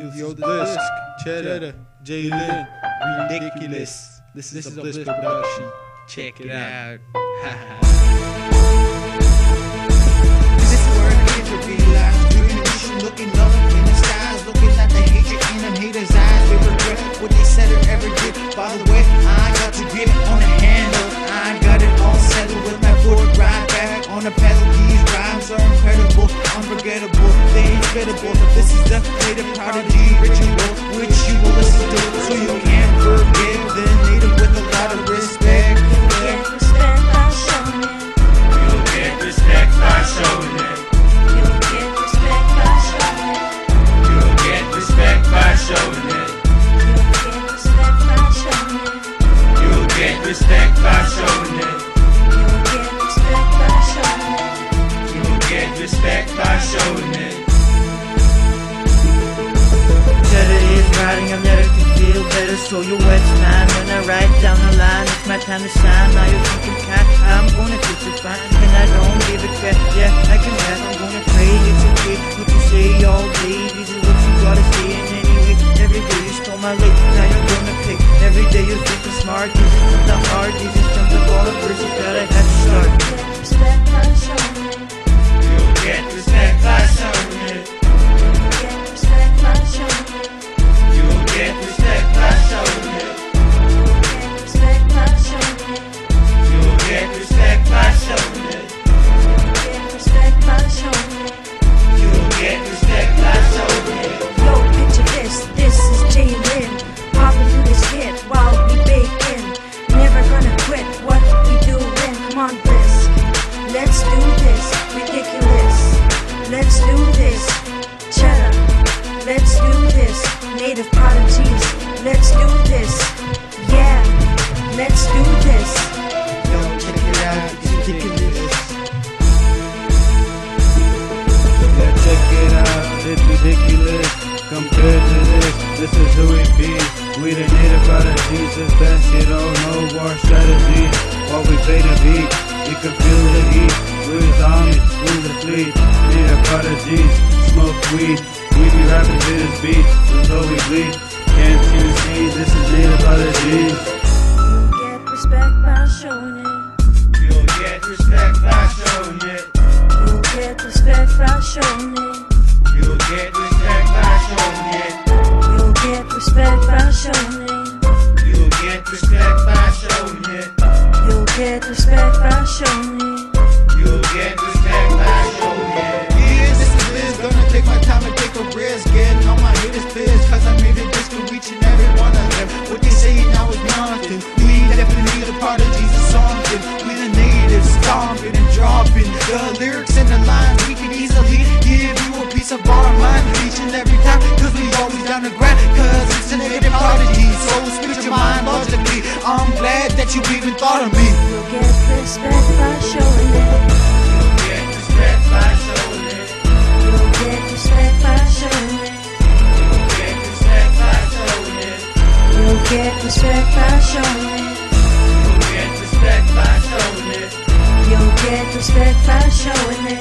Yo, Blisk, Cheddar, Jalen, ridiculous. This is a Blisk production. Check it out. This is where it is to realize Dreaming looking up in the skies Looking at the hatred in them haters' eyes. They regret what they said or ever did. By the way, I got to get on the handle. I got it all settled with my foot right back. On the pedal These rhymes are incredible, unforgettable. They incredible This is the prodigy ritual Which you will listen to So you can't forgive the native with a lot of respect Get respect by showing it. You'll get respect by showing it. You'll get respect by showing it. You'll get respect by showing it. You'll get respect by showing it. Feel better So you wet man when I ride down the line It's my time to shine, now you're thinking cat I'm gonna fix it fine, and I don't give a crap? Yeah, I can rap, I'm gonna pray It's okay, what you say all day This is what you gotta say And anyway, every day you stole my late Now you're gonna pick, every day you think you're smart This is from the heart, this is from the ball of verses that I had to start. Get respect by showing it. You'll get respect by showing Let's do this. Yeah. Let's do this. Yo, check it out, it's ridiculous Yeah, check it out, it's ridiculous. Compared to this, this is who we be. We the native prodigies, the best shit, oh no war strategy. While we fade the beat, we can feel the heat. We're the zombies, we're the fleet. Native prodigies, smoke weed. We be rapping to this beat until we bleed. Can't you see, this is native prodigies. You get respect by showing it. You'll get respect by showing it. You get respect by showing it. You'll get respect by showing it. You get respect by showing it. You'll get respect by showing it. You'll get respect by showing it. The lyrics and the lines we can easily give you a piece of our mind each and every time. Cause we always down to grind, cause it's an native prodigy. So speak your mind logically. I'm glad that you even thought of me. You'll get respect by showing it. You'll get respect by showing it. You'll get respect by showing it. You'll get respect by showing it. You'll get respect by showing it. You'll get respect by showing it. You'll get respect by showing it.